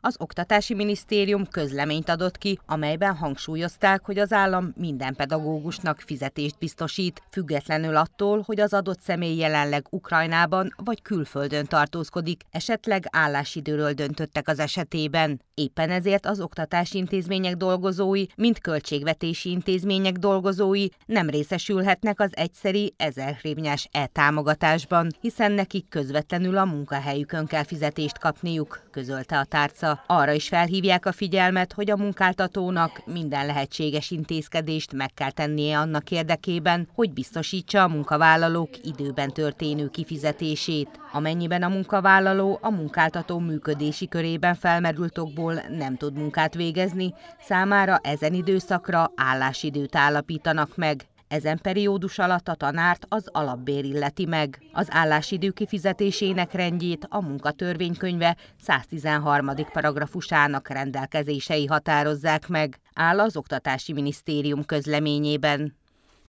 Az Oktatási Minisztérium közleményt adott ki, amelyben hangsúlyozták, hogy az állam minden pedagógusnak fizetést biztosít, függetlenül attól, hogy az adott személy jelenleg Ukrajnában vagy külföldön tartózkodik, esetleg állásidőről döntöttek az esetében. Éppen ezért az oktatási intézmények dolgozói, mint költségvetési intézmények dolgozói nem részesülhetnek az egyszeri 1000 hrivnyás e-támogatásban, hiszen nekik közvetlenül a munkahelyükön kell fizetést kapniuk, közölte a tárca vissza. Arra is felhívják a figyelmet, hogy a munkáltatónak minden lehetséges intézkedést meg kell tennie annak érdekében, hogy biztosítsa a munkavállalók időben történő kifizetését. Amennyiben a munkavállaló a munkáltató működési körében felmerült okból nem tud munkát végezni, számára ezen időszakra állásidőt állapítanak meg. Ezen periódus alatt a tanárt az alapbér illeti meg. Az állásidő kifizetésének rendjét a munkatörvénykönyve 113. paragrafusának rendelkezései határozzák meg, áll az Oktatási Minisztérium közleményében.